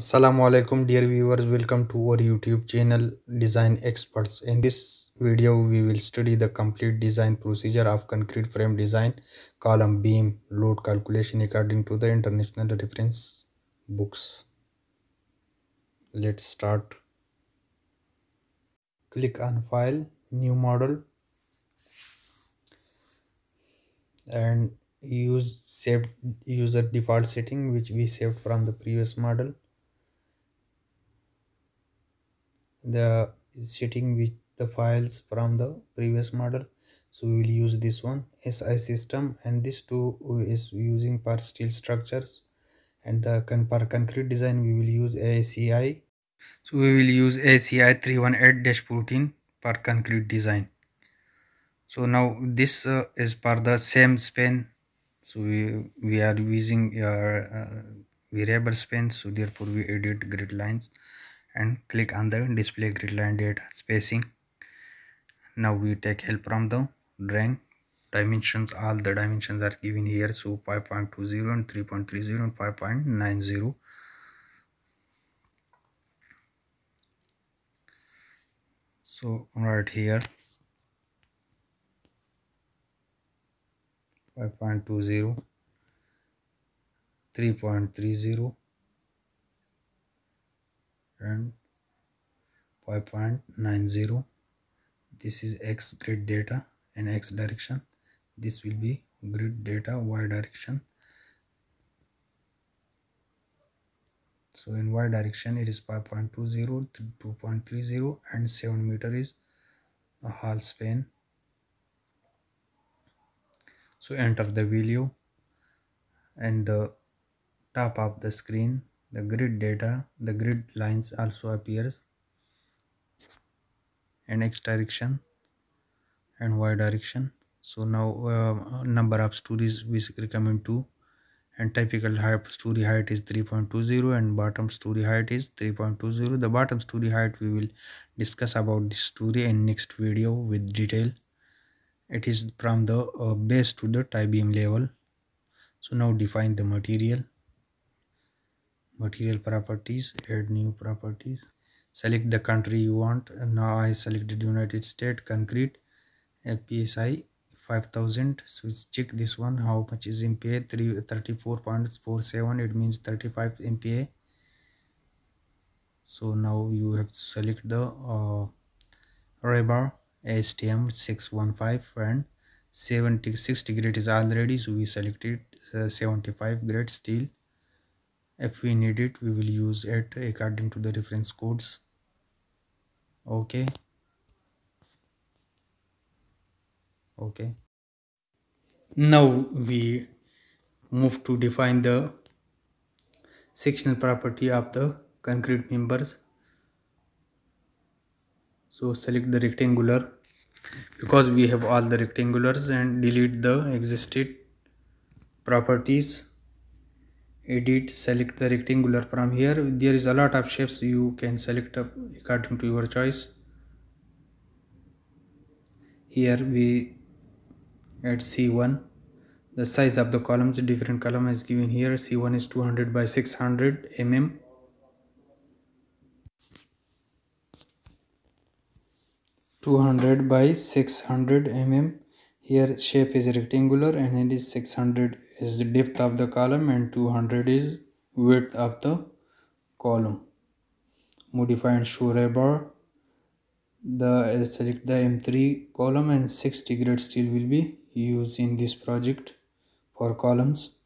Assalamu alaikum dear viewers. Welcome to our youtube channel design experts. In this video we will study the complete design procedure of concrete frame design column beam load calculation according to the international reference books. Let's start. Click on file new model and use saved user default setting which we saved from the previous model the setting with the files from the previous model. So we will use this one si system and this two is using for steel structures. And the for concrete design we will use aci so we will use aci 318-14 for concrete design. So now this uh, is for the same span. So we we are using uh, uh, variable span. So therefore we edit grid lines and click on the display grid line data spacing. Now we take help from the drawing dimensions. All the dimensions are given here. So 5.20 and 3.30 and 5.90 so right here 5.20 3.30 and 5.90 this is x grid data in x direction. This will be grid data y direction. So in y direction it is 5.20 2.30 and 7 meter is a hall span. So enter the value and the top of the screen the grid data the grid lines also appear. In x direction and y direction. So now uh, number of stories we recommend two. And typical story height is 3.20 and bottom story height is 3.20 the bottom story height we will discuss about this story in next video with detail. It is from the uh, base to the tie beam level. So now define the material material properties add new properties select the country you want. Now i selected united states concrete psi 5000 so check this one. How much is mpa 34.47 it means 35 mpa so now you have to select the uh, rebar astm 615 and 70 60 grade is already. So we selected uh, 75 grade steel if we need it we will use it according to the reference codes. Okay. Okay. Now we move to define the sectional property of the concrete members. So select the rectangular. Because we have all the rectangulars and delete the existed properties edit select the rectangular from here. There is a lot of shapes you can select according to your choice. Here we add c1 the size of the columns different column is given here. C1 is 200 by 600 mm. 200 by 600 mm. Here shape is rectangular and it is 600 is the depth of the column and 200 is width of the column. Modify and show rebar the select the m3 column and 60 grade steel will be used in this project for columns.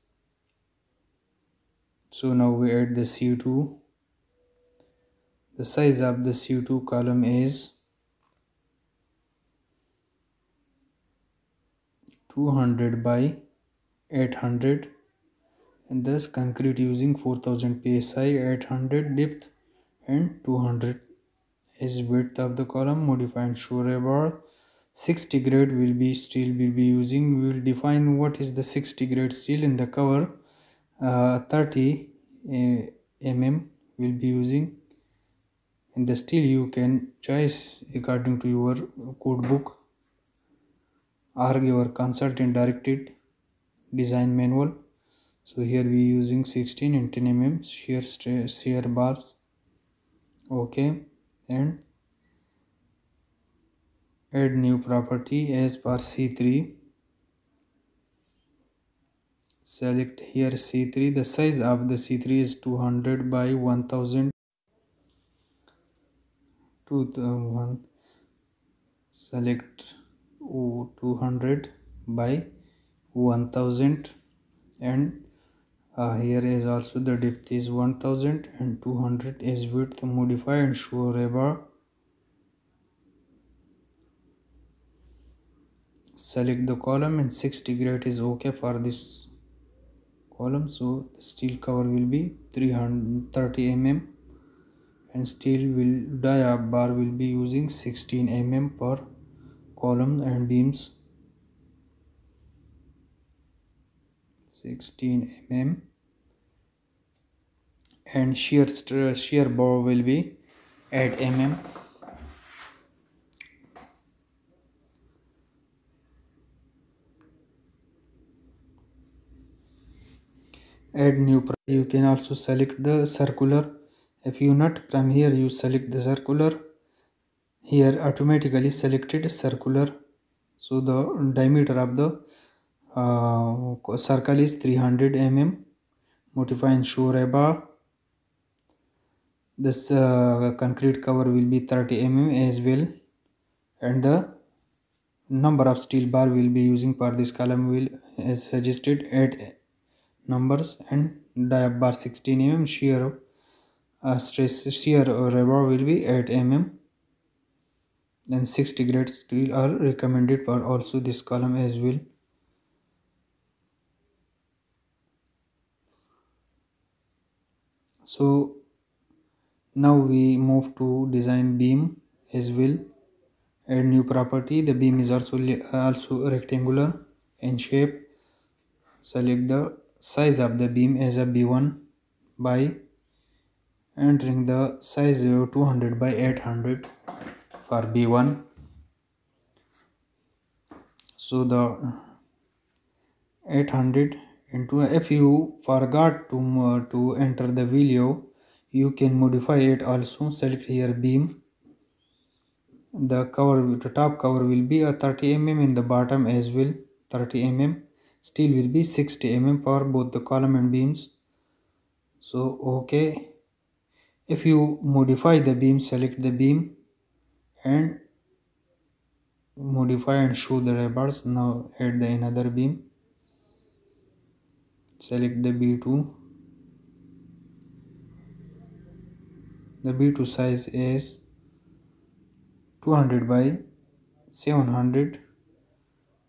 So now we add the c2 the size of the c2 column is 200 by 800 and thus concrete using 4000 psi 800 depth and 200 is width of the column modify and show rebar 60 grade will be steel will be using we will define what is the 60 grade steel in the cover. Uh, 30 uh, mm will be using. And the steel you can choose according to your code book. Or your consultant directed design manual. So here we using 16 and 10 mm shear shear bars. Okay and add new property as per c3 select here c3 the size of the c3 is 200 by 1000 to the one. Select 200 by 1000 and uh, here is also the depth is 1000 and 200 is width modify and show rebar select the column and 60 grade is okay for this column. So the steel cover will be 330 mm and steel will dia bar will be using 16 mm per column and beams 16 mm. And shear shear bar will be 8 mm. Add new you can also select the circular. If you not from here you select the circular. Here automatically selected circular. So the diameter of the uh, circle is 300 mm. Modify and show this uh, concrete cover will be 30 mm as well. And the number of steel bar will be using for this column will as suggested 8 numbers and dia bar 16 mm. Shear uh, stress shear rebar will be 8 mm. And 60 grade steel are recommended for also this column as well so now we move to design beam as well. Add new property the beam is also also rectangular in shape. Select the size of the beam as a b1 by entering the size 200 by 800 for b1 so the 800 into if you forgot to uh, to enter the video you can modify it also. Select here beam. The cover the top cover will be a 30 mm in the bottom as well 30 mm steel will be 60 mm for both the column and beams. So okay. If you modify the beam select the beam and modify and show the rebars now add the another beam select the b2 the b2 size is 200 by 700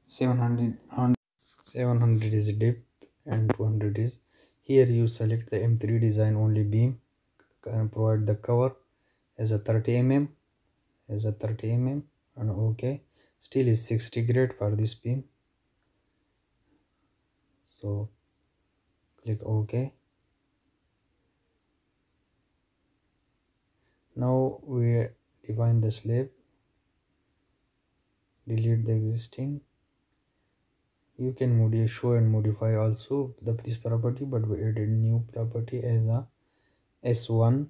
700 700 is depth and 200 is here you select the m3 design only beam and provide the cover as a 30 mm as a 30 mm and okay. Still is 60 grade for this beam. So click ok. Now we define the slab delete the existing. You can modify show and modify also the this property but we added new property as a s1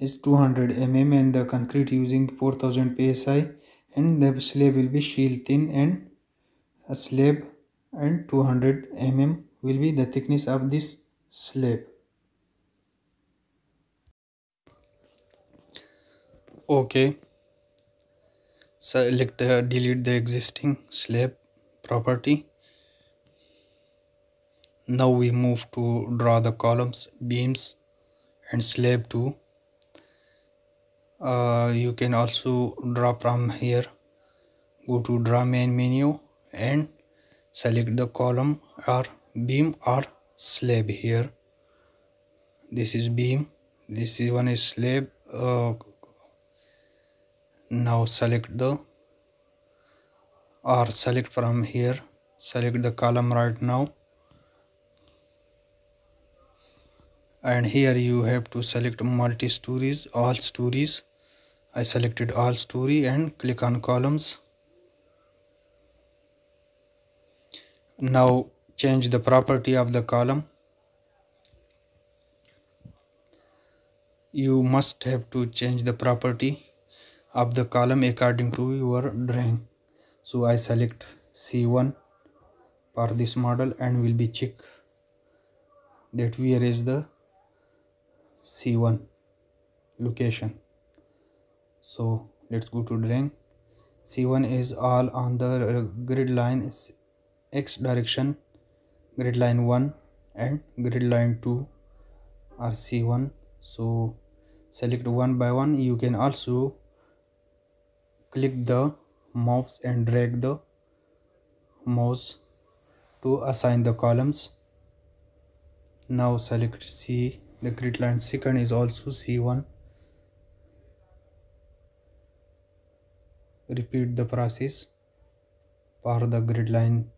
is 200 mm and the concrete using 4000 psi and the slab will be shell thin and a slab and 200 mm will be the thickness of this slab. Okay. Select uh, delete the existing slab property. Now we move to draw the columns beams and slab too uh, you can also draw from here. Go to draw main menu and select the column or beam or slab here. This is beam. This is one is slab. Uh, now select the or select from here. Select the column right now. And here you have to select multi stories all stories. I selected all story and click on columns. Now change the property of the column. You must have to change the property of the column according to your drawing. So i select c1 for this model and will be check that where is the c1 location. So let's go to drawing. C1 is all on the grid line x direction grid line 1 and grid line 2 are c1 so select one by one. You can also click the mouse and drag the mouse to assign the columns. Now select c. The grid line second is also c1 repeat the process for the grid line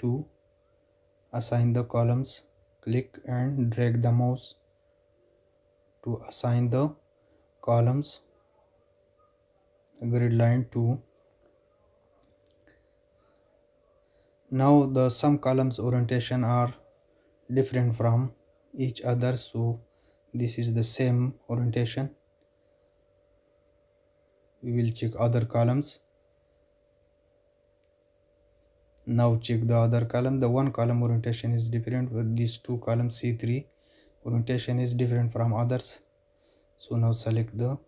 2 assign the columns. Click and drag the mouse to assign the columns. Grid line to now the some columns orientation are different from each other so this is the same orientation. We will check other columns now check the other column. The one column orientation is different with these two columns c3 orientation is different from others. So now select the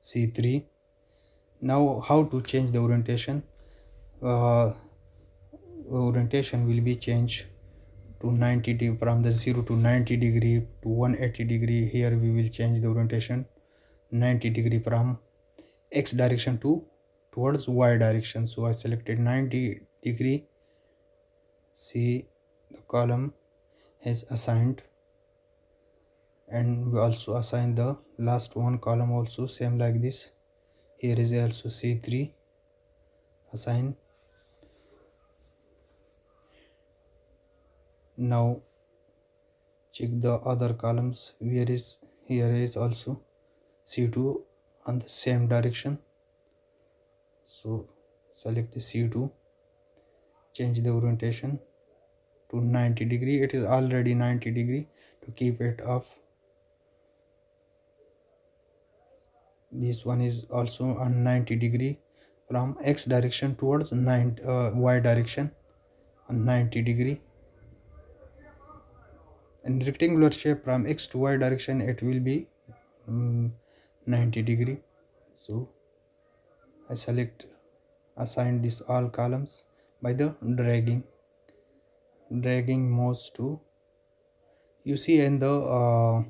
c3 now how to change the orientation? Uh, orientation will be changed to 90 degree from the 0 to 90 degree to 180 degree. Here we will change the orientation 90 degree from x direction to towards y direction. So i selected 90 degree. See the column is assigned and we also assign the last one column also same like this. Here is also c3 assign. Now check the other columns. Where is here is also c2 on the same direction so select the c2 change the orientation to 90 degree. It is already 90 degree to keep it off this one is also on 90 degree from x direction towards 9 uh, y direction on 90 degree. And rectangular shape from x to y direction it will be um, 90 degree. So I select assign this all columns by the dragging dragging mouse to. You see in the uh,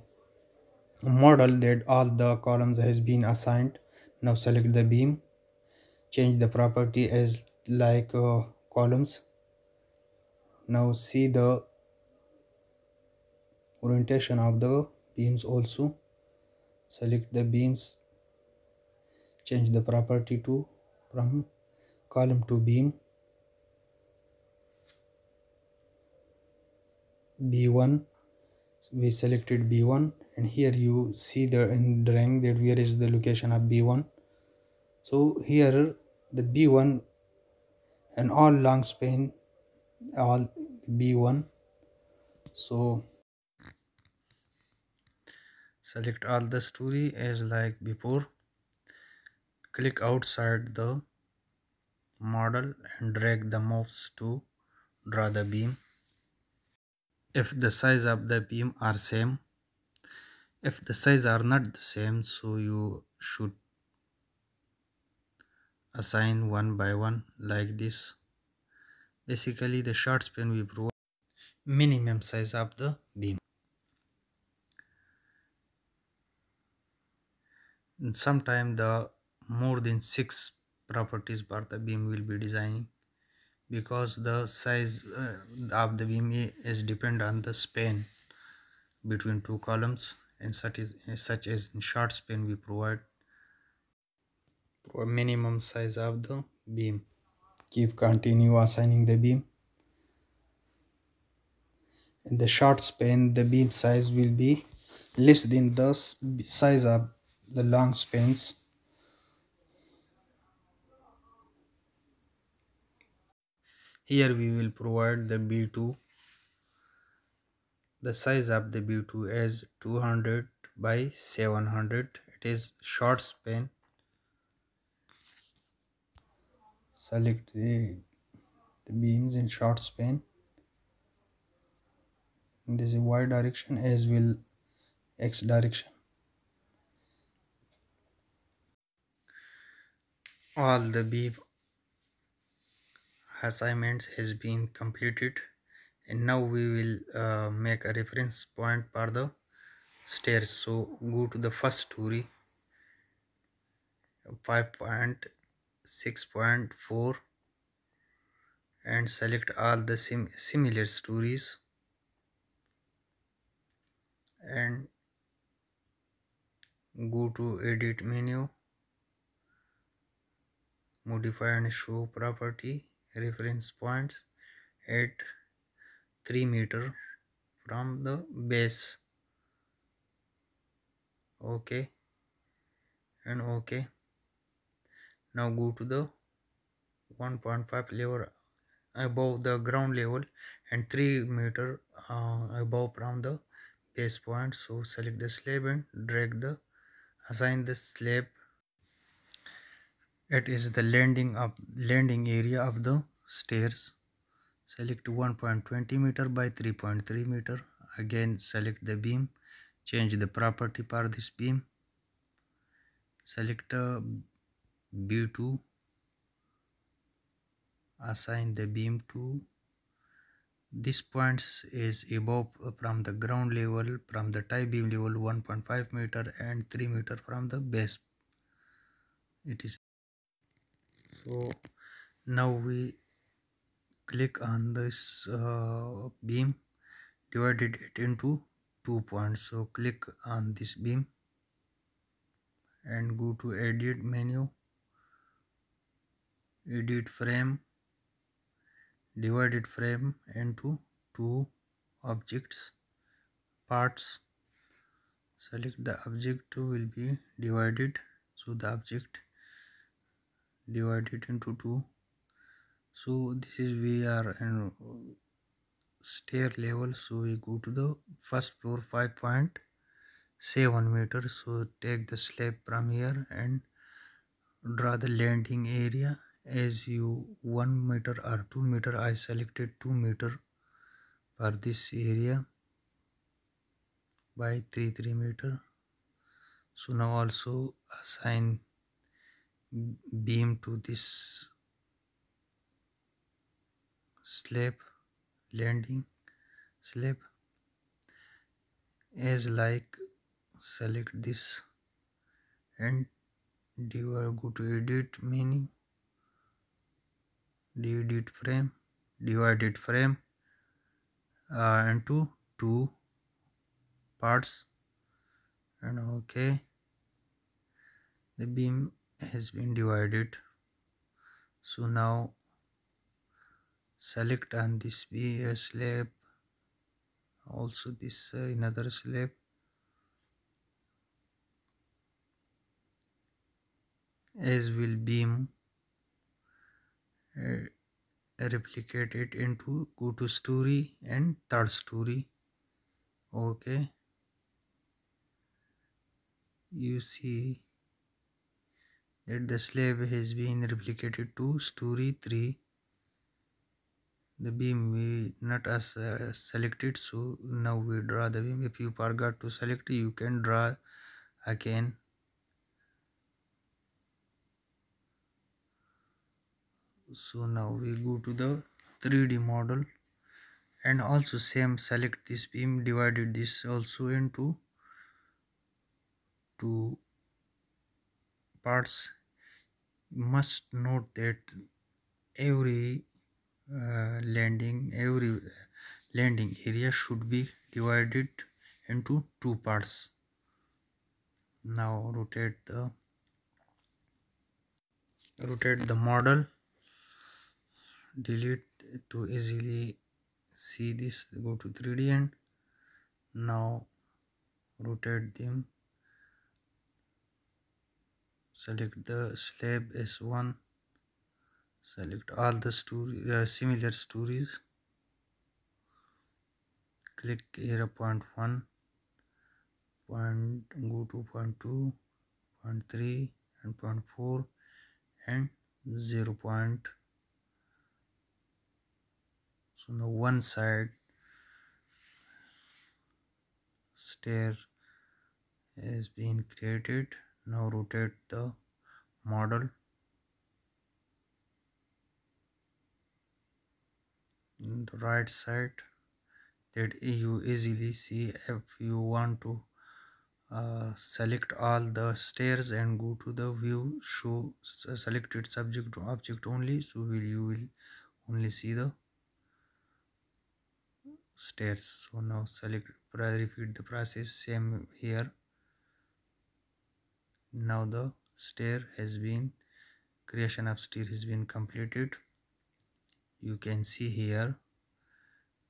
model that all the columns has been assigned. Now select the beam change the property as like uh, columns. Now see the orientation of the beams also. Select the beams change the property to from column to beam. B1 we selected b1 and here you see the in drawing that where is the location of b1 so here the b1 and all long span all b1 so select all the story as like before click outside the model and drag the mouse to draw the beam. If the size of the beam are same if the size are not the same so you should assign one by one like this. Basically the short span we provide minimum size of the beam. Sometime the more than six properties for the beam will be designing. Because the size uh, of the beam is depend on the span between two columns and such is such as in short span we provide minimum size of the beam. Keep continue assigning the beam. In the short span the beam size will be less than the size of the long spans here we will provide the b2 the size of the b2 is 200 by 700 it is short span. Select the, the beams in short span. This is y direction as well x direction. All the beam assignments has been completed and now we will uh, make a reference point for the stairs. So go to the first story. 5.6.4 and select all the sim similar stories. And go to edit menu. Modify and show property reference points at 3 meter from the base. Okay. And okay. Now go to the 1.5 level above the ground level and 3 meter uh, above from the base point. So select the slab and drag the assign the slab it is the landing of landing area of the stairs. Select 1.20 meter by 3.3 meter. Again select the beam. Change the property for this beam. Select a b2 assign the beam to this points is above from the ground level from the tie beam level 1.5 meter and 3 meter from the base. It is so now we click on this uh, beam divided it into two points. So click on this beam and go to edit menu edit frame divided frame into two objects parts. Select the object will be divided. So the object divide it into two. So this is we are in stair level. So we go to the first floor 5.7 meter. So take the slab from here and draw the landing area. As you 1 meter or 2 meter I selected 2 meter for this area by 3 3 meter. So now also assign beam to this slab landing. Slab as like select this and you are go to edit menu edit frame divided frame uh, into two parts. And okay the beam has been divided. So now select on this be a slab also this uh, another slab. As will beam uh, replicate it into go to story and third story. Okay. You see that the slab has been replicated to story 3 the beam we not as uh, selected so now we draw the beam. If you forgot to select you can draw again. So now we go to the 3d model. And also same select this beam divided this also into two parts must note that every uh, landing every landing area should be divided into two parts. Now rotate the rotate the model. Delete to easily see this go to 3d and now rotate them select the slab s1 select all the story uh, similar stories. Click here point one point go to point two point three and point four and zero point. So now one side stair has been created now rotate the model. The right side that you easily see if you want to uh, select all the stairs and go to the view show selected subject object only so will you will only see the stairs. So now select repeat the process same here now the stair has been creation of stair has been completed. You can see here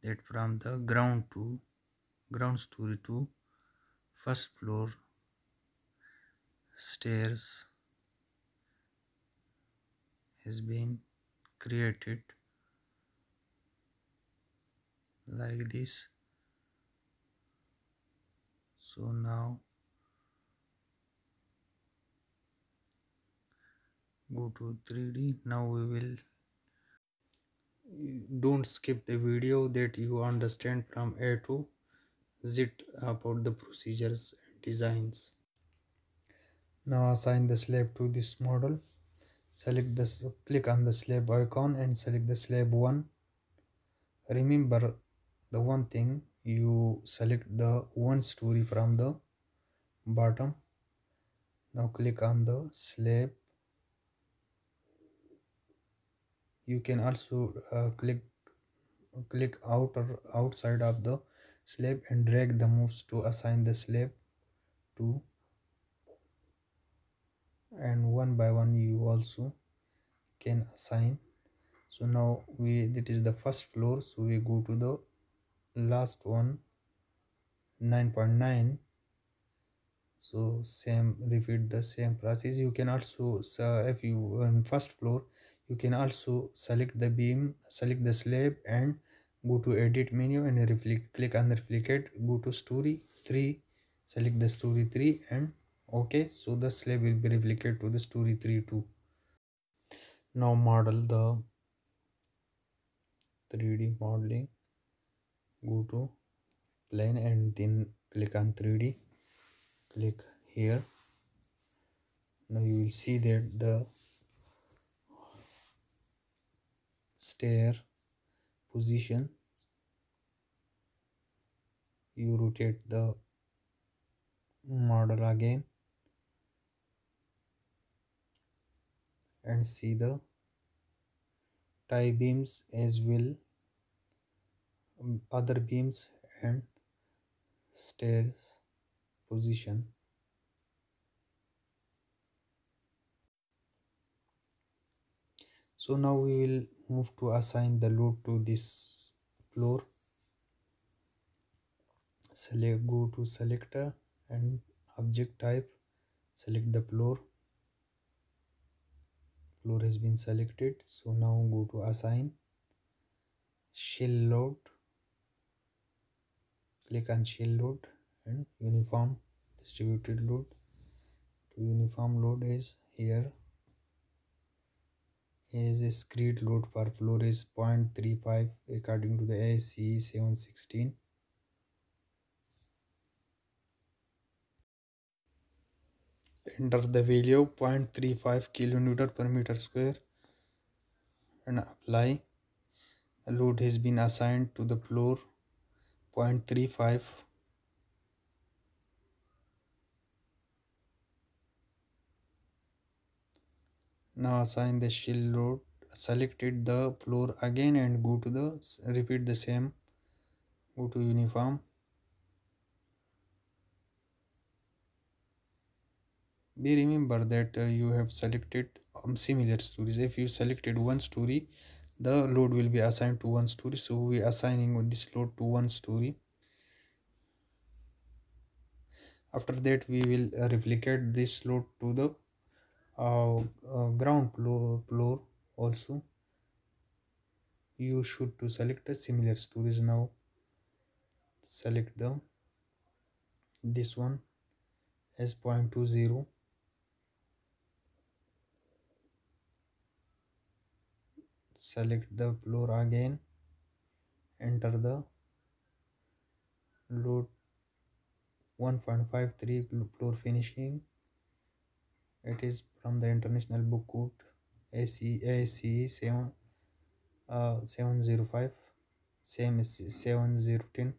that from the ground to ground story to first floor stairs has been created like this. So now go to 3d now we will don't skip the video that you understand from a to z about the procedures and designs. Now assign the slab to this model. Select this click on the slab icon and select the slab one. Remember the one thing you select the one story from the bottom. Now click on the slab you can also uh, click click outer outside of the slab and drag the moves to assign the slab to and one by one you also can assign. So now we that is the first floor so we go to the last one 9.9 so same repeat the same process. You can also uh, if you on first floor you can also select the beam select the slab and go to edit menu and click on replicate go to story 3 select the story 3 and okay so the slab will be replicated to the story 3 too. Now model the 3d modeling. Go to plane and then click on 3d click here. Now you will see that the stair position. You rotate the model again and see the tie beams as well um, other beams and stairs position. So now we will move to assign the load to this floor. Select go to selector and object type select the floor. Floor has been selected. So now go to assign. Shell load. Click on shell load and uniform distributed load. To uniform load is here is a screed load per floor is 0.35 according to the ASCE 716 enter the value 0.35 kilonewton per meter square and apply. The load has been assigned to the floor 0.35 now assign the shell load selected the floor again and go to the repeat the same. Go to uniform. Be remember that uh, you have selected um, similar stories. If you selected one story the load will be assigned to one story. So we assigning this load to one story. After that we will uh, replicate this load to the uh, uh, ground floor, also. You should to select a similar stories now. Select the this one as 0.20 select the floor again. Enter the load 1.53 floor finishing it is from the international book code ACE, ACE 7 uh, 705 same is 7010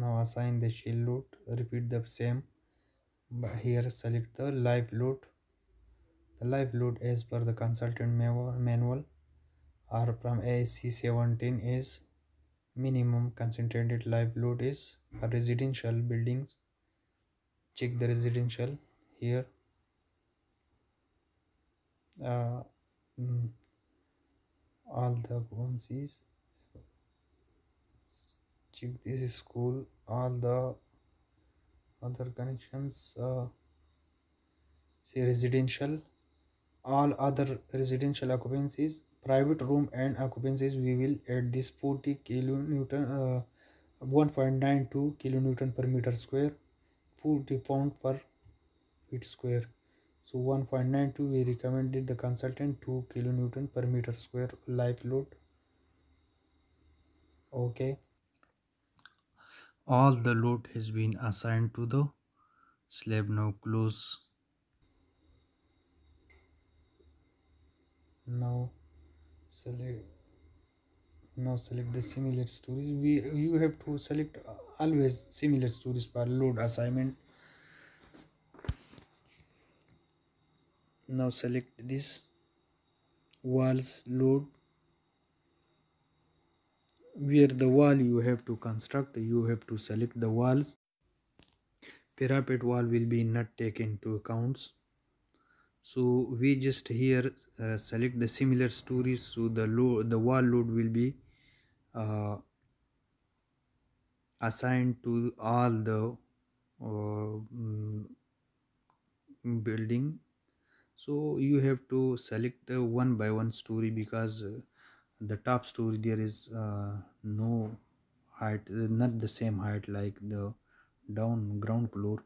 now assign the shell load repeat the same. But here select the live load. The live load as per the consultant manual or from ASC 17 is minimum concentrated live load is for residential buildings check the residential here. Uh, mm, all the occupancies check this is school all the other connections uh, say residential all other residential occupancies private room and occupancies we will add this 40 kilonewton uh, 1.92 kilonewton per meter square 40 pound per feet square. So 1.92 we recommended the consultant 2 kilonewton per meter square live load. Okay. All the load has been assigned to the slab. Now close. Now select now select the similar stories. We you have to select always similar stories per load assignment. Now select this walls load. Where the wall you have to construct you have to select the walls. Parapet wall will be not taken into accounts. So we just here uh, select the similar stories. So the load the wall load will be uh, assigned to all the uh, mm, building. So you have to select one by one story because uh, the top story there is uh, no height not the same height like the down ground floor.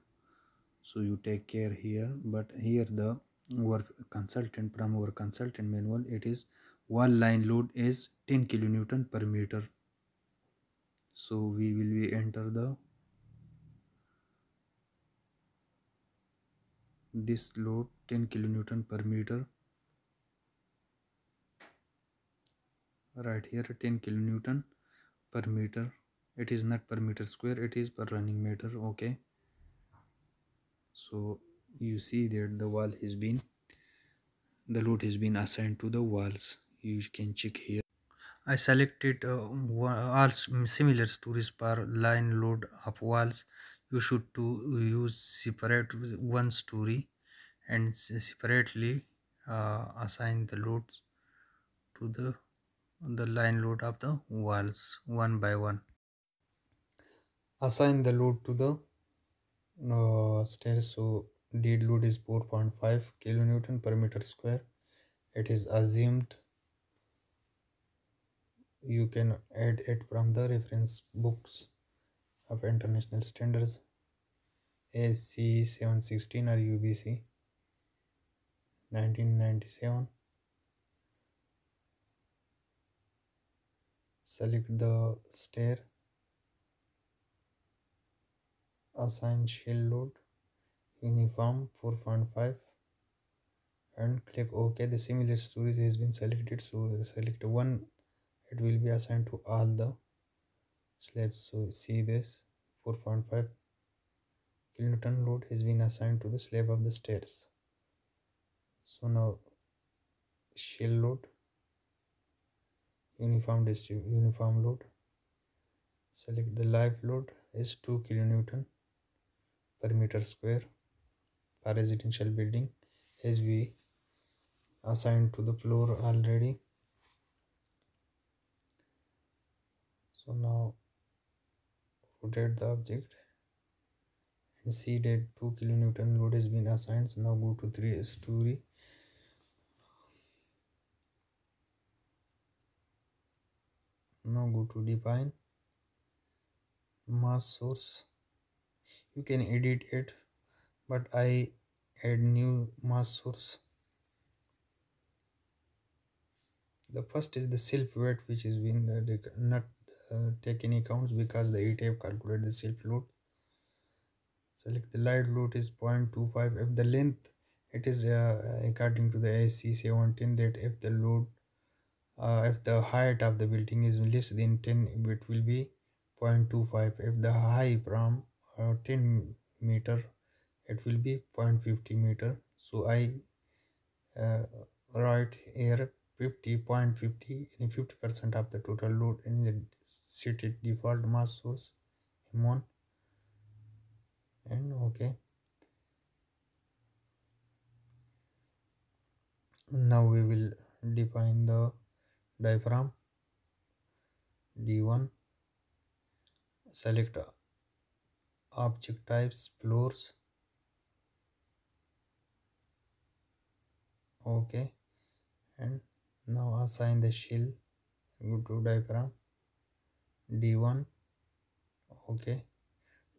So you take care here but here the our consultant from our consultant manual it is wall line load is 10 kilonewton per meter. So we will be enter the this load 10 kilonewton per meter. Right here 10 kilonewton per meter. It is not per meter square it is per running meter okay? So you see that the wall has been the load has been assigned to the walls you can check here. I selected uh, all similar stories per line load of walls. You should to use separate one story and separately uh, assign the loads to the the line load of the walls one by one. Assign the load to the uh, stairs so dead load is 4.5 kilonewton per meter square. It is assumed you can add it from the reference books of international standards. AC 716 or UBC 1997 select the stair. Assign shell load uniform 4.5 and click ok. The similar stories has been selected so select one it will be assigned to all the slabs so see this. 4.5 kilonewton load has been assigned to the slab of the stairs. So now shell load uniform distrib uniform load. Select the live load is 2 kilonewton per meter square per residential building as we assigned to the floor already so now rotate the object and see that 2 kilonewton load has been assigned. So now go to 3 story. Now go to define mass source. You can edit it but i add new mass source. The first is the self weight which is being the not uh, any accounts because the ETABS calculate the self load. Select the light load is 0.25 if the length it is uh, according to the AC 17 that if the load uh, if the height of the building is less than 10 it will be 0.25 if the height from uh, 10 meter it will be 0.50 meter. So i uh, write here 50.50 in 50 percent of the total load in the seated default mass source m1 and okay. Now we will define the diaphragm. D1 select object types floors. Okay. And now assign the shell go to diaphragm. D1 okay.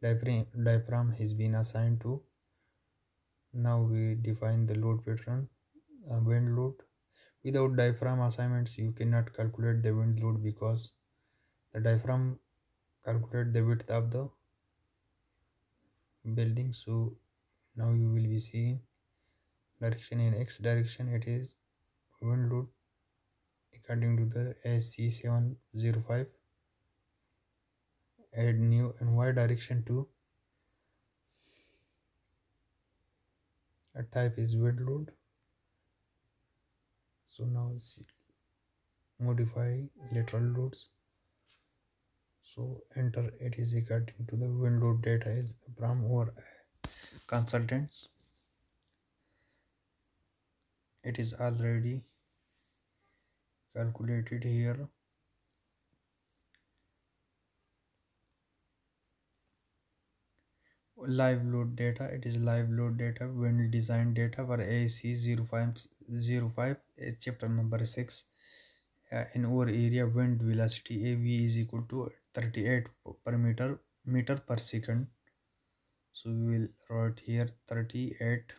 Diaphragm, diaphragm has been assigned to. Now we define the load pattern uh, wind load. Without diaphragm assignments you cannot calculate the wind load because the diaphragm calculate the width of the building. So now you will be seeing direction in x direction it is wind load according to the ASCE 705 add new and y direction to. A type is wind load. So now see, modify lateral loads. So enter it is according to the wind load data is from our consultants. It is already calculated here. Live load data it is live load data wind design data for AC 0505 chapter number 6 uh, in our area wind velocity AV is equal to 38 per meter meter per second. So we will write here 38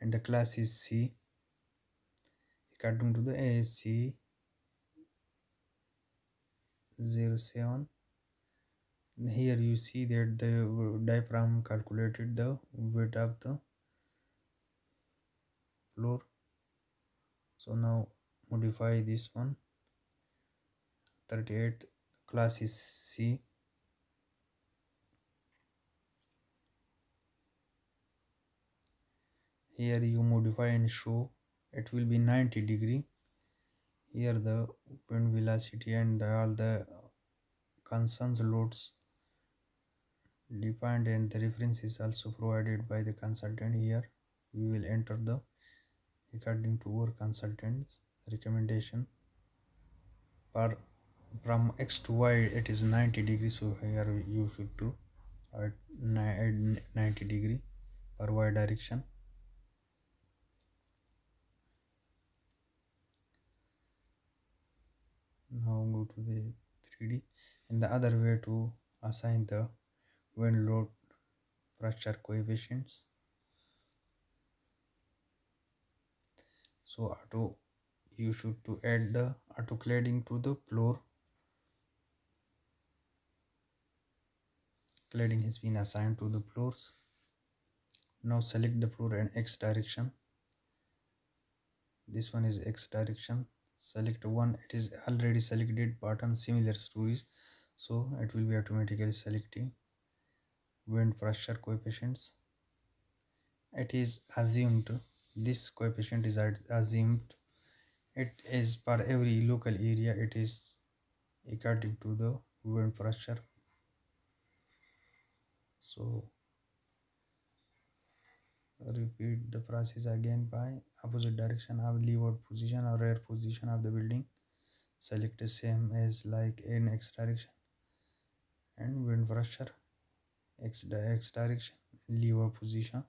and the class is C according to the ASCE 07 here you see that the diaphragm calculated the weight of the floor. So now modify this one. 38 class is C. Here you modify and show it will be 90 degree. Here the wind velocity and all the concerns loads defined and the reference is also provided by the consultant here. We will enter the according to our consultant's recommendation. For from x to y it is 90 degree so here you should do at 90 degree per y direction now go to the 3d and the other way to assign the wind load pressure coefficients. So auto you should to add the auto cladding to the floor. Cladding has been assigned to the floors. Now select the floor in x direction. This one is x direction select one it is already selected bottom similar stories. So it will be automatically selecting wind pressure coefficients. It is assumed this coefficient is assumed. It is for every local area it is according to the wind pressure. So repeat the process again by opposite direction of leeward position or rear position of the building. Select the same as like in x direction. And wind pressure x, x direction leeward position.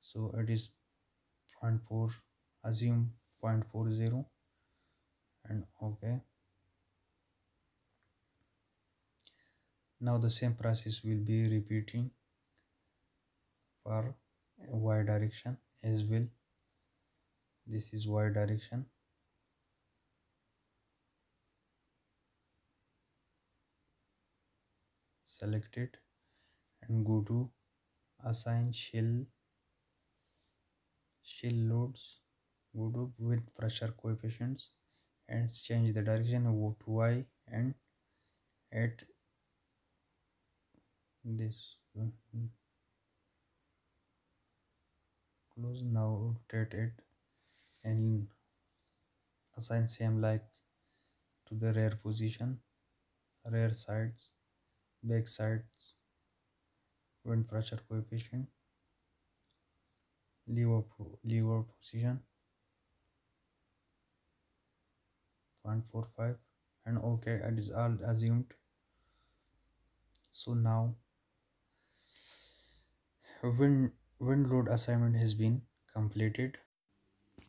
So it is 0.4 assume 0.40 and okay. Now the same process will be repeating for y direction as well this is y direction. Select it and go to assign shell shell loads. Go to with pressure coefficients and change the direction to y and at this close now rotate it and assign same like to the rear position rear sides back sides wind pressure coefficient leeward leeward position 0.45 and okay it is all assumed. So now wind wind load assignment has been completed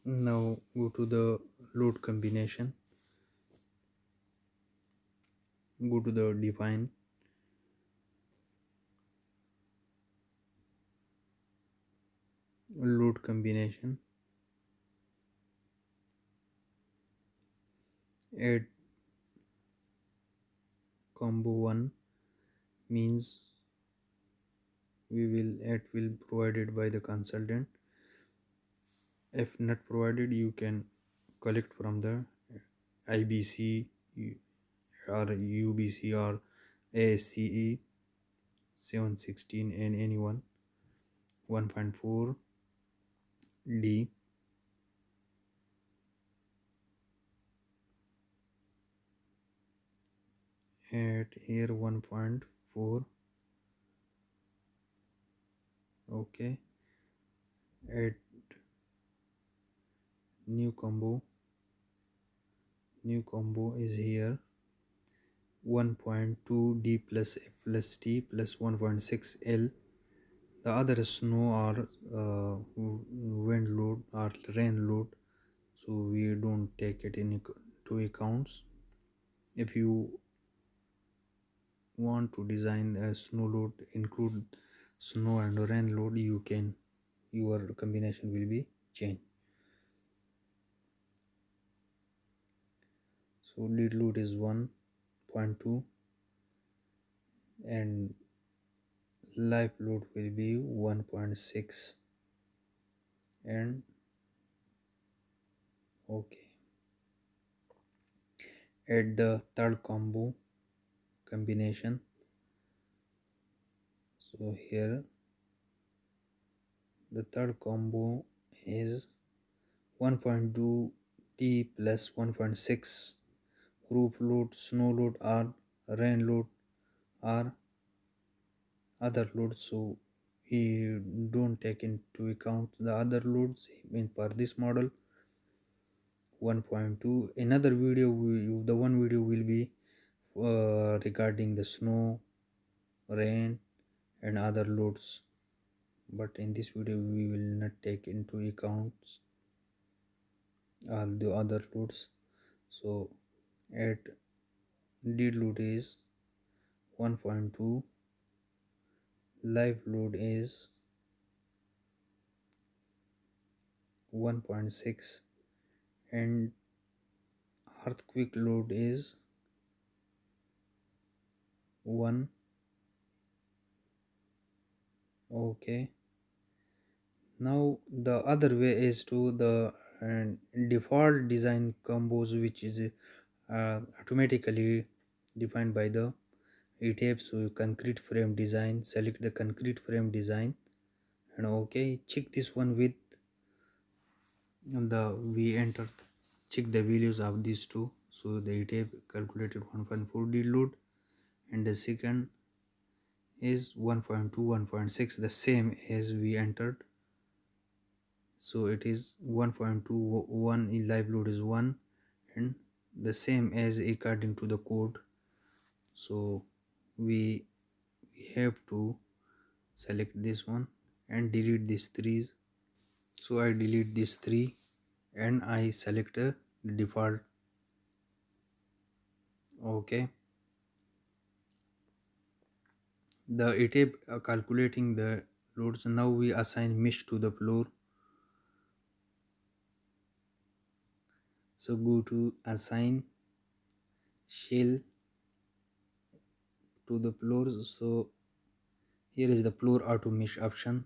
now go to the load combination. Go to the define. Load combination. Add combo 1 means we will add will provided by the consultant if not provided you can collect from the IBC or UBC or ASCE 716 and anyone 1.4 D. At here 1.4 okay. Add new combo. New combo is here. 1.2 d plus f plus t plus 1.6 l. The other snow or uh, wind load or rain load. So we don't take it into accounts. If you want to design a snow load include snow and rain load you can your combination will be changed so lead load is 1.2 and live load will be 1.6 and okay. Add the third combo combination. So here the third combo is 1.2 t plus 1.6 roof load snow load or rain load or other loads so we don't take into account the other loads. In for this model 1.2 another video the one video will be uh, regarding the snow rain and other loads. But in this video we will not take into account all the other loads. So at dead load is 1.2 live load is 1.6 and earthquake load is 1 okay. Now the other way is to the uh, default design combos which is uh, automatically defined by the ETABS so concrete frame design select the concrete frame design. And okay check this one with the we entered check the values of these two. So the ETAB calculated 1.4 d load. And the second is 1.2 1.6 the same as we entered. So it is 1.21 live load is 1 and the same as according to the code. So we, we have to select this one and delete these three so I delete these three and I select the default. Okay. The uh, calculating the loads now we assign mesh to the floor so go to assign shell to the floor so here is the floor auto mesh option.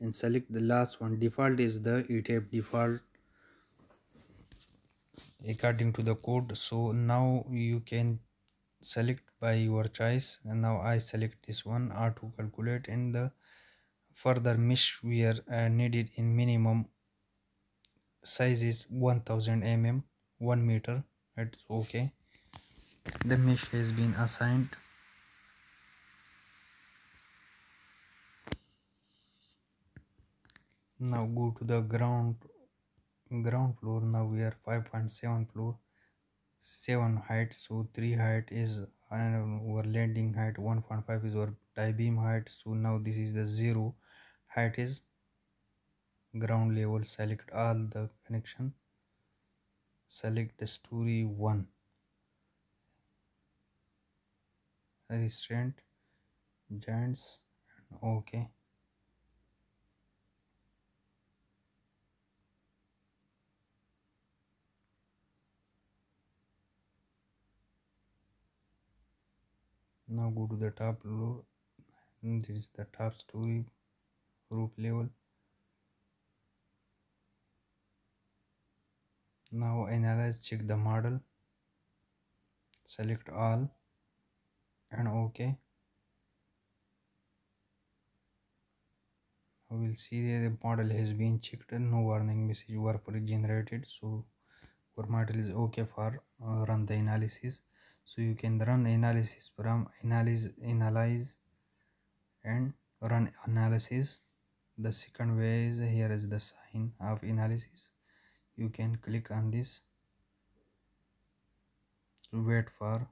And select the last one. Default is the ETAP default according to the code. So now you can select by your choice. And now I select this one auto calculate. And the further mesh we are uh, needed in minimum size is 1000 mm 1 meter. It's okay. The mesh has been assigned. Now go to the ground ground floor. Now we are 5.7 floor. 7 height so 3 height is our landing height 1.5 is our tie beam height. So now this is the zero height is ground level select all the connection select the story 1 restraint joints okay. Now go to the top low this is the top story roof level now analyze check the model. Select all. And ok. We'll see that the model has been checked. And no warning message were generated so our model is okay for uh, run the analysis. So you can run analysis from analyze analyze and run analysis. The second way is here is the sign of analysis you can click on this wait for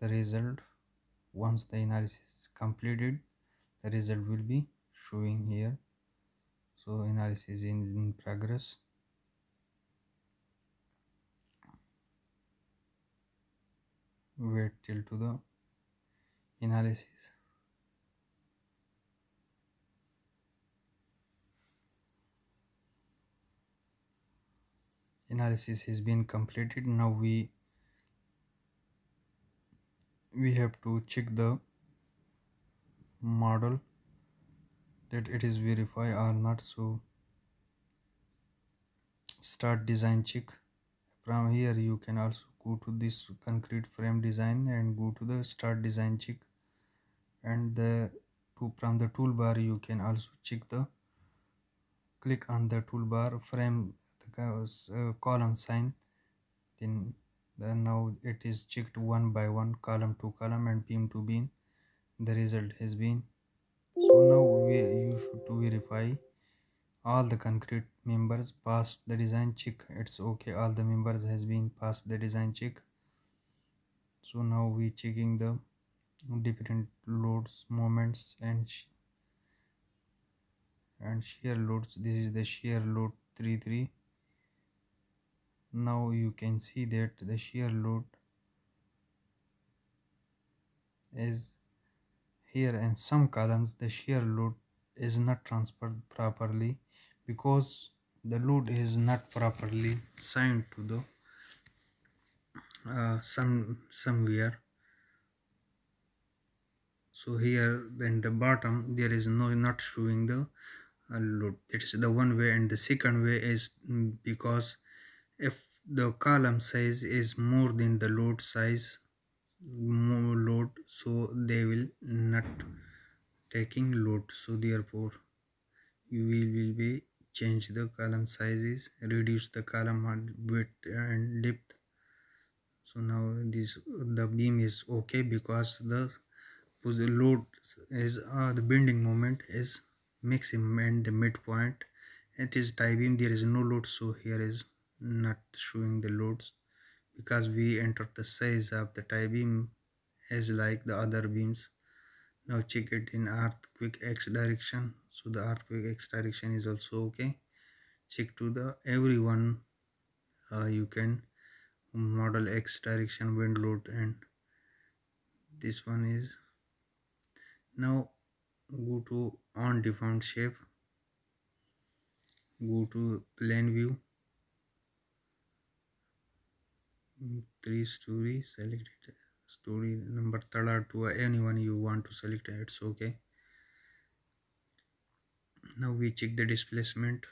the result. Once the analysis is completed the result will be showing here. So analysis is in progress. Wait till to the analysis analysis has been completed. Now we we have to check the model that it is verified or not. So start design check. From here you can also go to this concrete frame design and go to the start design check. And the to from the toolbar you can also check the click on the toolbar frame the uh, column sign then then now it is checked one by one column to column and beam to beam the result has been. So now we, you should to verify all the concrete members passed the design check it's okay all the members has been passed the design check. So now we checking the different loads moments and and shear loads this is the shear load 33 now you can see that the shear load is here in some columns the shear load is not transferred properly because the load is not properly signed to the uh, some somewhere. So here then the bottom there is no not showing the uh, load. It's the one way and the second way is because if the column size is more than the load size more load so they will not taking load. So therefore you will, will be change the column sizes reduce the column width and depth. So now this the beam is okay because the load is uh, the bending moment is maximum and the midpoint. It is tie beam there is no load so here is not showing the loads because we entered the size of the tie beam as like the other beams. Now check it in earthquake x direction. So the earthquake x direction is also okay. Check to the everyone uh, you can model x direction wind load and this one is. Now go to on undefined shape. Go to plane view three story select it. Story number third two anyone you want to select it's okay. Now we check the displacement.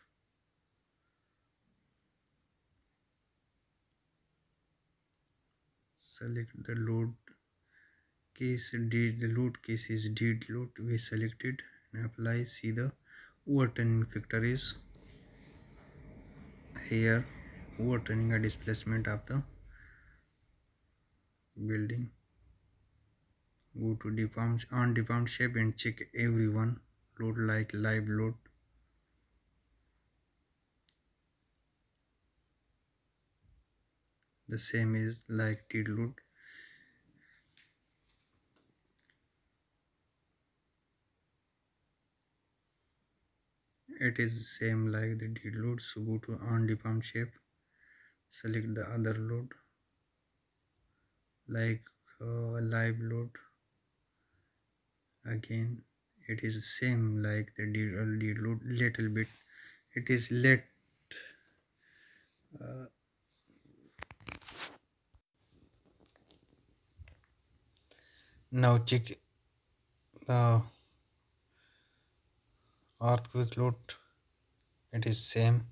Select the load case did the load case is dead load we selected and apply. See the overturning factor is here overturning a displacement of the building. Go to deformed undeformed shape and check everyone. Load like live load. The same is like dead load. It is same like the dead load. So go to on undeformed shape. Select the other load like uh, live load. Again it is the same like the dead load little bit. It is let uh, now check the earthquake load. It is same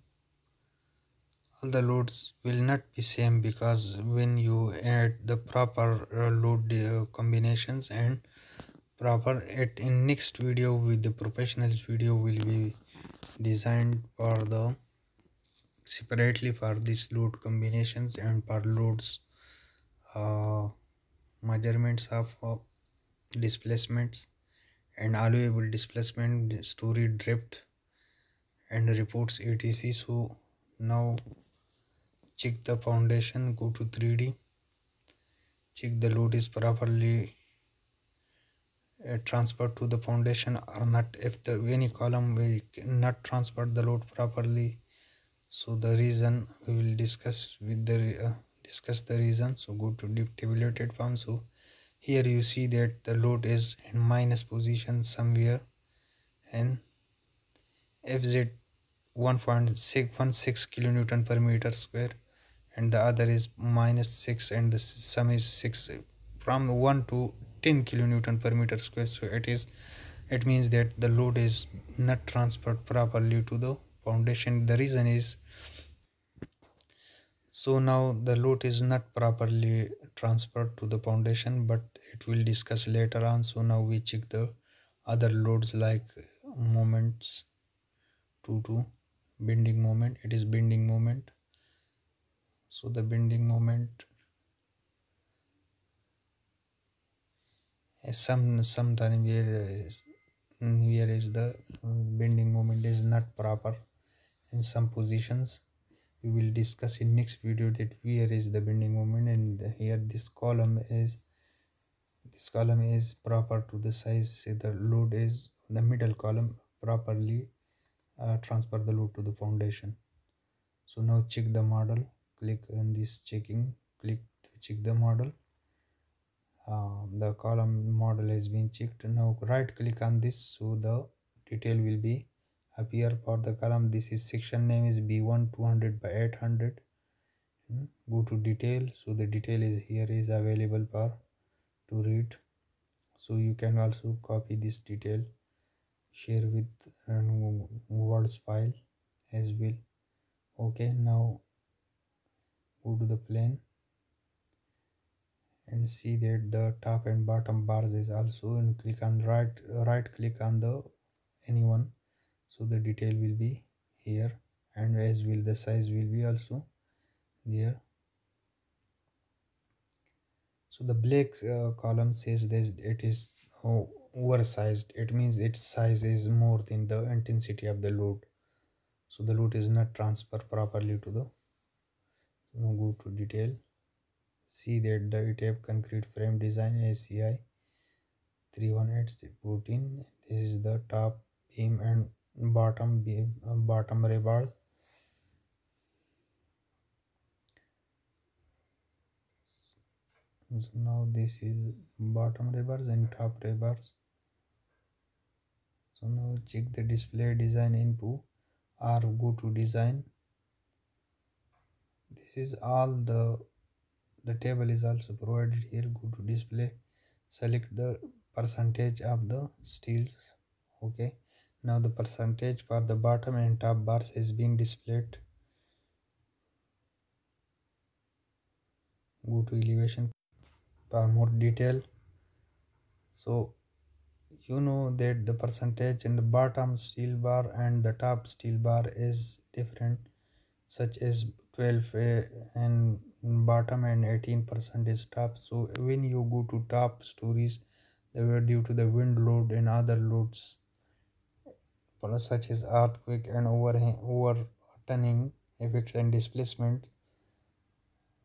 all the loads will not be same because when you add the proper uh, load uh, combinations and proper at in next video with the professionals video will be designed for the separately for this load combinations and for loads uh, measurements of uh, displacements and allowable displacement story drift and reports etc. So now check the foundation go to 3d check the load is properly uh, transferred to the foundation or not. If the any column will not transfer the load properly so the reason we will discuss with the uh, discuss the reason. So go to deep tabulated form. So here you see that the load is in minus position somewhere and fz 1.616 kilonewton per meter square and the other is minus 6 and the sum is 6 from 1 to 10 kilonewton per meter square. So it is it means that the load is not transferred properly to the foundation. The reason is so now the load is not properly transferred to the foundation but it will discuss later on. So now we check the other loads like moments to to bending moment. It is bending moment so the bending moment. Some sometime where is where is the bending moment is not proper in some positions. We will discuss in next video that where is the bending moment and here this column is this column is proper to the size the load is the middle column properly uh, transfer the load to the foundation. So now check the model click on this checking click to check the model. Uh, the column model has been checked. Now right click on this so the detail will be appear for the column. This is section name is b1 200 by 800 hmm. go to detail. So the detail is here is available for to read. So you can also copy this detail share with uh, words file as well. Okay now go to the plane and see that the top and bottom bars is also and click on right right click on the anyone. So the detail will be here and as will the size will be also there. So the black uh, column says that it is oh, oversized. It means its size is more than the intensity of the load. So the load is not transferred properly to the now go to detail. See that the type concrete frame design ACI 3118 this is the top beam and bottom beam uh, bottom rebars so now this is bottom rebars and top rebars so now check the display design info or go to design this is all the the table is also provided here. Go to display select the percentage of the steels. Okay. Now the percentage for the bottom and top bars is being displayed. Go to elevation for more detail. So you know that the percentage in the bottom steel bar and the top steel bar is different such as 12 eh, and bottom and 18 percent is top. So when you go to top stories they were due to the wind load and other loads such as earthquake and overhang overturning effects and displacement.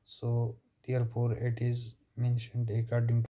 So therefore it is mentioned according to